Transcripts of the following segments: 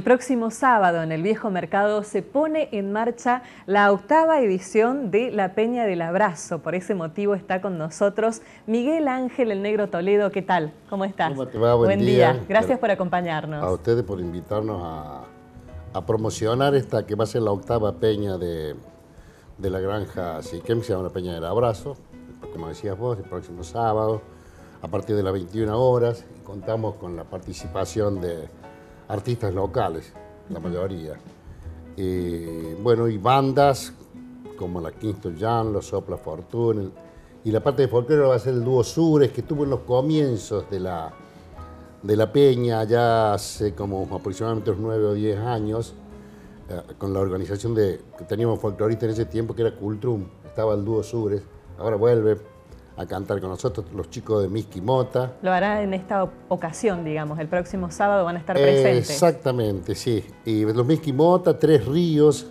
El próximo sábado en el Viejo Mercado se pone en marcha la octava edición de La Peña del Abrazo. Por ese motivo está con nosotros Miguel Ángel el Negro Toledo. ¿Qué tal? ¿Cómo estás? ¿Cómo te va? Buen, día. Gracias por acompañarnos. A ustedes por invitarnos a, promocionar esta que va a ser la octava peña de, la granja Siquem, que se llama la Peña del Abrazo. Como decías vos, el próximo sábado, a partir de las 21 horas, y contamos con la participación de artistas locales, la mayoría. Y, bueno, y bandas como la Kingston Jan, los Sopla Fortuna, y la parte de folclore va a ser el dúo Sures, que estuvo en los comienzos de la, de la peña, ya hace como aproximadamente unos 9 o 10 años, eh, con la organización de, que teníamos folclorista en ese tiempo, que era Cultrum, estaba el dúo Sures, ahora vuelve, a cantar con nosotros los chicos de Miski Mota. Lo hará en esta ocasión, digamos, el próximo sábado van a estar presentes. Exactamente, sí. Y los Miski Mota, Tres Ríos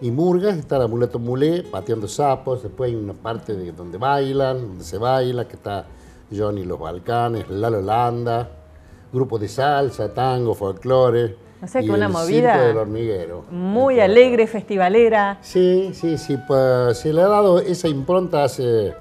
y Murgas, está la Muleto Mulé pateando sapos, después hay una parte de donde bailan, donde se baila, que está Johnny Los Balcanes, Lalo Landa, grupo de salsa, tango, folclore. O sea que una movida del hormiguero. muy alegre, festivalera. Sí, sí, sí, pues se le ha dado esa impronta hace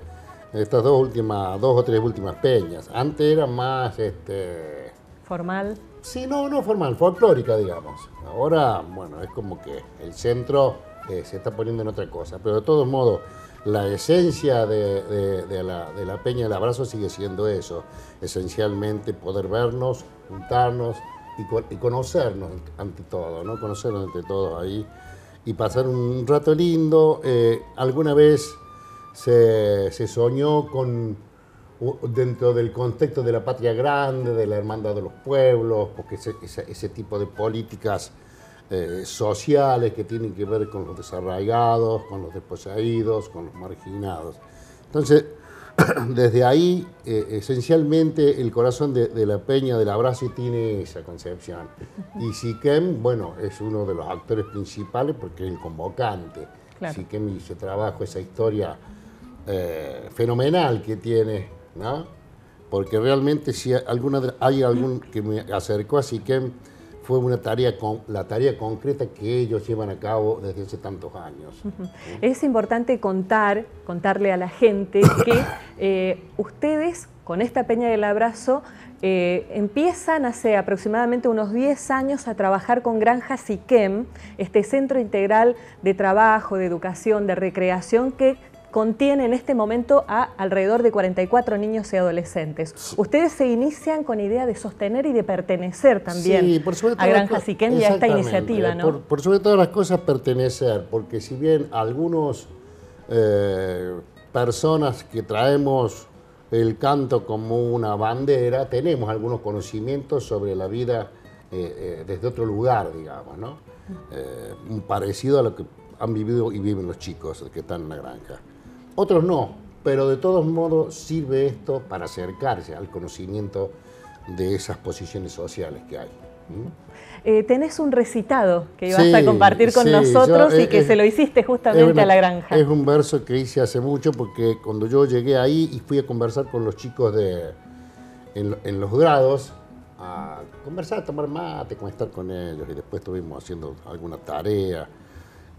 estas dos últimas, dos o tres últimas peñas. Antes era más este. Formal. Sí, no, no formal, folclórica, digamos. Ahora, bueno, es como que el centro eh, se está poniendo en otra cosa. Pero de todos modos, la esencia de, la, peña del abrazo sigue siendo eso. Esencialmente poder vernos, juntarnos y, conocernos ante todo, ¿no? Conocernos ante todo ahí y pasar un rato lindo. Eh, alguna vez se, soñó con, dentro del contexto de la patria grande, de la hermandad de los pueblos, porque ese, tipo de políticas eh, sociales que tienen que ver con los desarraigados, con los desposeídos, con los marginados. Entonces, desde ahí, eh, esencialmente, el corazón de, la Peña del Abrazo tiene esa concepción. Y Siquem, bueno, es uno de los actores principales porque es el convocante. Siquem hizo trabajo, esa historia eh, fenomenal que tiene, ¿no? Porque realmente si alguna, hay algún que me acercó así que fue una tarea con, la tarea concreta que ellos llevan a cabo desde hace tantos años. Es importante contar, contarle a la gente que eh, ustedes con esta Peña del Abrazo eh, empiezan hace aproximadamente unos 10 años a trabajar con Granja Siquem, este centro integral de trabajo, de educación, de recreación que contiene en este momento a alrededor de 44 niños y adolescentes. Ustedes se inician con idea de sostener y de pertenecer también a Granja Siquén y a esta iniciativa, ¿no? Por, sobre todas las cosas pertenecer, porque si bien algunos eh, personas que traemos el canto como una bandera, tenemos algunos conocimientos sobre la vida eh, eh, desde otro lugar, digamos, ¿no? parecido a lo que han vivido y viven los chicos que están en la granja. Otros no, pero de todos modos sirve esto para acercarse al conocimiento de esas posiciones sociales que hay. Eh, tenés un recitado que ibas a compartir con nosotros y que se lo hiciste justamente a la granja. Es un verso que hice hace mucho porque cuando yo llegué ahí y fui a conversar con los chicos de, en, los grados, a conversar, a tomar mate, a estar con ellos y después estuvimos haciendo alguna tarea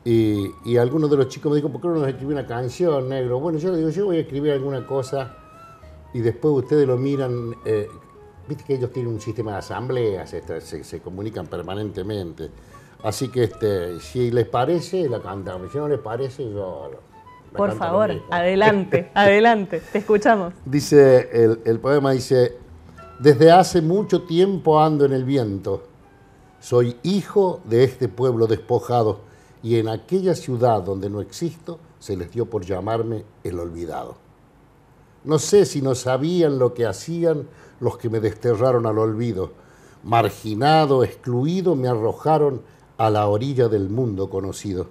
y, algunos de los chicos me dijo, ¿por qué no nos escribir una canción, negro? Bueno, yo le digo, yo voy a escribir alguna cosa y después ustedes lo miran. Eh, viste que ellos tienen un sistema de asambleas, se, se, comunican permanentemente. Así que este, si les parece, la cantamos. Si no les parece, yo... Por favor, adelante, adelante, te escuchamos. Dice, el, el poema dice, desde hace mucho tiempo ando en el viento. Soy hijo de este pueblo despojado y en aquella ciudad donde no existo se les dio por llamarme el olvidado. No sé si no sabían lo que hacían los que me desterraron al olvido. Marginado, excluido, me arrojaron a la orilla del mundo conocido.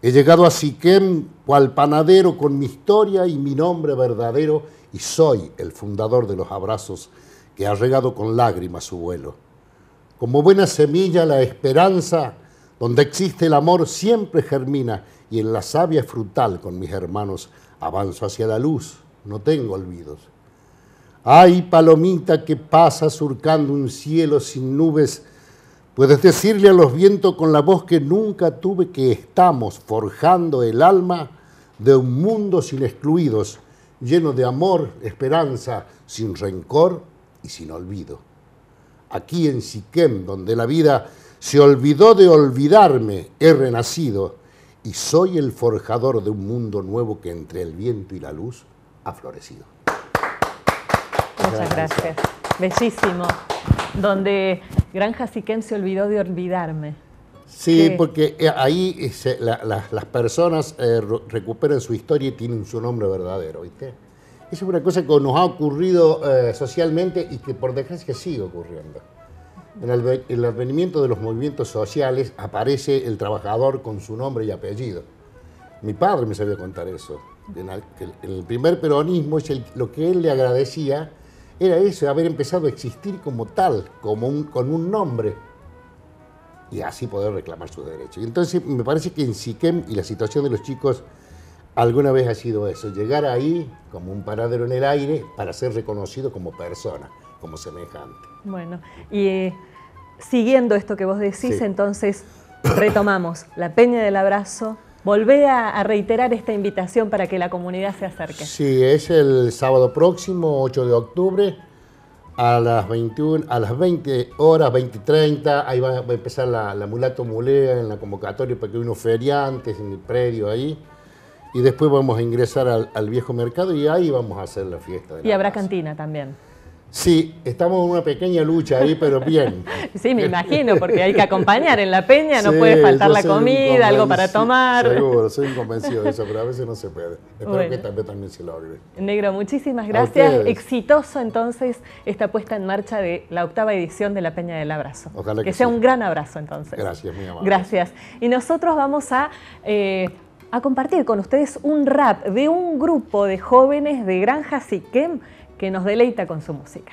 He llegado a Siquem cual panadero con mi historia y mi nombre verdadero y soy el fundador de los abrazos que ha regado con lágrimas su vuelo. Como buena semilla la esperanza donde existe el amor siempre germina y en la savia frutal con mis hermanos avanzo hacia la luz, no tengo olvidos. Ay, palomita que pasa surcando un cielo sin nubes, Puedes decirle a los vientos con la voz que nunca tuve que estamos forjando el alma de un mundo sin excluidos, lleno de amor, esperanza, sin rencor y sin olvido. Aquí en Siquem, donde la vida se olvidó de olvidarme, he renacido y soy el forjador de un mundo nuevo que entre el viento y la luz ha florecido. Muchas gracias. Bellísimo. Donde Granja Siquem se olvidó de olvidarme. Sí, porque eh, ahí las personas eh, recuperan su historia y tienen su nombre verdadero, ¿viste? Esa es una cosa que nos ha ocurrido eh, socialmente y que por desgracia sigue ocurriendo. En el, advenimiento de los movimientos sociales aparece el trabajador con su nombre y apellido. Mi padre me sabía contar eso. En el, primer peronismo es lo que él le agradecía era eso, haber empezado a existir como tal, como un, con un nombre, y así poder reclamar sus derechos. Y entonces me parece que en Siquem y la situación de los chicos alguna vez ha sido eso, llegar ahí como un paradero en el aire para ser reconocido como persona, como semejante. Bueno, y eh, siguiendo esto que vos decís, entonces retomamos la Peña del Abrazo. Volvé a, reiterar esta invitación para que la comunidad se acerque. Sí, es el sábado próximo, 8 de octubre, a las 21, a las 20 horas, 20.30, ahí va, a empezar la, mulato mulea en la convocatoria para que unos feriantes en el predio ahí. Y después vamos a ingresar al, viejo mercado y ahí vamos a hacer la fiesta. y habrá cantina también. Sí, estamos en una pequeña lucha ahí, pero bien. sí, me imagino, porque hay que acompañar en la peña, no puede faltar la comida, algo para tomar. Seguro, soy inconvencido de eso, pero a veces no se puede. Espero que también, también se logre. Negro, muchísimas gracias. Exitoso entonces esta puesta en marcha de la octava edición de la Peña del Abrazo. Ojalá que, sea un gran abrazo entonces. Gracias, mi amor. Gracias. Y nosotros vamos a... Eh, a compartir con ustedes un rap de un grupo de jóvenes de Granja Siquem que nos deleita con su música.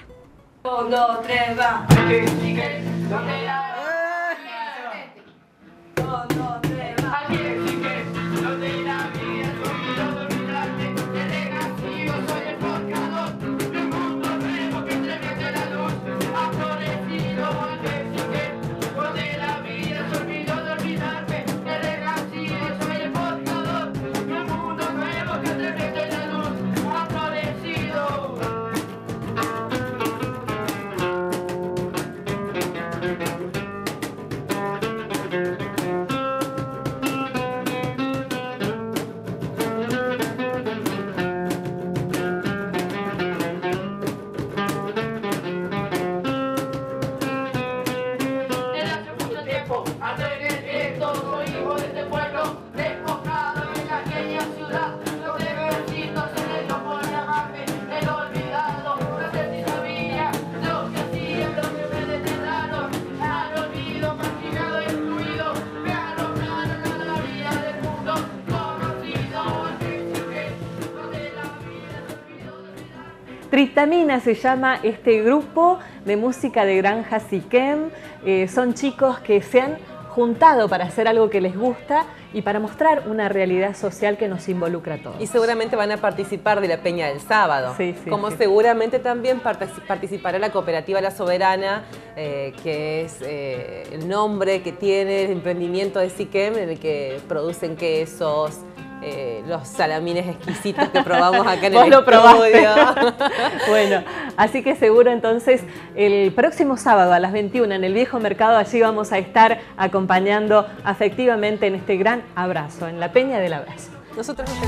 Tritamina se llama este grupo de música de Granja Siquem. Eh, son chicos que se han juntado para hacer algo que les gusta y para mostrar una realidad social que nos involucra a todos. Y seguramente van a participar de la Peña del Sábado, sí, sí, como seguramente también participará la cooperativa La Soberana, eh, que es eh, el nombre que tiene el emprendimiento de Siquem, en el que producen quesos, eh, los salamines exquisitos que probamos acá en el lo estudio. bueno, así que seguro entonces el próximo sábado a las 21 en el Viejo Mercado, allí vamos a estar acompañando afectivamente en este gran abrazo, en la Peña del Abrazo. Nosotros nos